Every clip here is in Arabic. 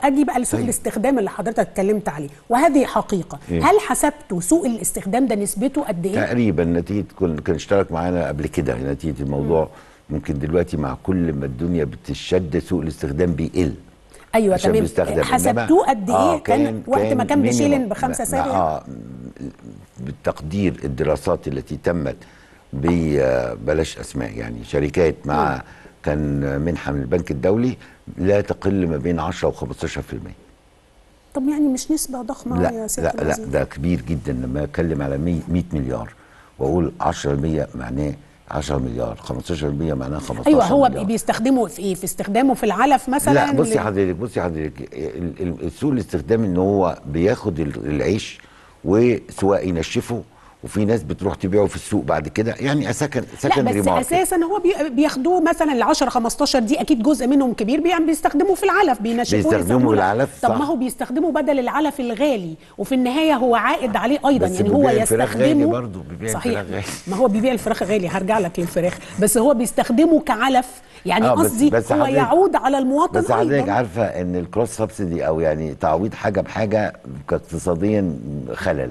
أجي بقى لسوء طيب. الاستخدام اللي حضرتك اتكلمت عليه وهذه حقيقة. إيه؟ هل حسبتوا سوء الاستخدام ده نسبته قد إيه؟ تقريبا نتيجة كل كان اشترك معانا قبل كده نتيجة الموضوع. ممكن دلوقتي مع كل ما الدنيا بتشد سوء الاستخدام بيقل. أيوه تمام. حسبتوه قد إيه؟ آه، كان, وقت ما كان بشيلن. بخمسة ما- سعر آه بالتقدير الدراسات التي تمت ب- بلاش أسماء يعني شركات مع كان منحة من البنك الدولي لا تقل ما بين 10 و 15% طب يعني مش نسبة ضخمة يا لا سياده لا لا الوزير ده كبير جدا. لما أتكلم على 100 100 مليار وأقول 10% معناه 10 مليار 15% معناه 15 أيوه هو مليار. بيستخدمه في إيه؟ في استخدامه في العلف مثلا؟ لا بصي حضرتك بصي حضرتك سوء الاستخدام إن هو بياخد ال- العيش وسواء ينشفه وفي ناس بتروح تبيعه في السوق بعد كده. يعني سكن لا سكندري بس ماركت أساسا هو بي- بياخدوه مثلا ال 10 15 دي أكيد جزء منهم كبير بي- بيستخدموه في العلف بينشفوه بيستخدموه يستخدموه- العلف، طب صح. ما هو بيستخدمه بدل العلف الغالي وفي النهاية هو عائد عليه أيضا بس يعني هو الفراخ غالي يستخدمه برضه، بيبيع صحيح. الفراخ غالي. ما هو بيبيع الفراخ غالي هرجع لك للفراخ. بس هو بيستخدمه كعلف يعني آه، قصدي بس هو يعود على المواطن بس حضرتك عارفة إن الكروس سبسيدي أو يعني تعويض حاجة بحاجة اقتصاديا خلل.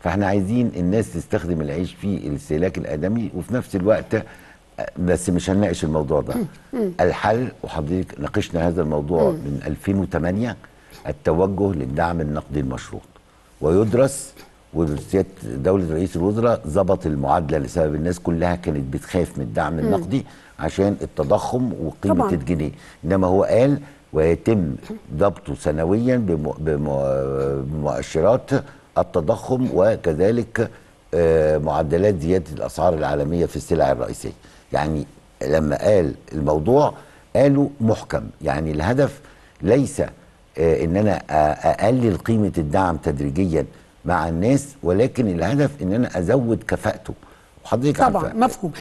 فاحنا عايزين الناس تستخدم العيش في الاستهلاك الآدمي وفي نفس الوقت بس مش هنناقش الموضوع ده. الحل وحضرتك ناقشنا هذا الموضوع من 2008 التوجه للدعم النقدي المشروط. ويدرس وسياده دولة رئيس الوزراء ظبط المعادلة لسبب الناس كلها كانت بتخاف من الدعم النقدي عشان التضخم وقيمة طبعاً. الجنيه. إنما هو قال ويتم ضبطه سنويا بم- بم- بمؤشرات التضخم وكذلك آه، معدلات زيادة الأسعار العالمية في السلع الرئيسية. يعني لما قال الموضوع قالوا محكم. يعني الهدف ليس آه، إن أنا أقلل قيمة الدعم تدريجيا مع الناس ولكن الهدف إن أنا أزود كفاءته. وحضرتك طبعا مفهوم.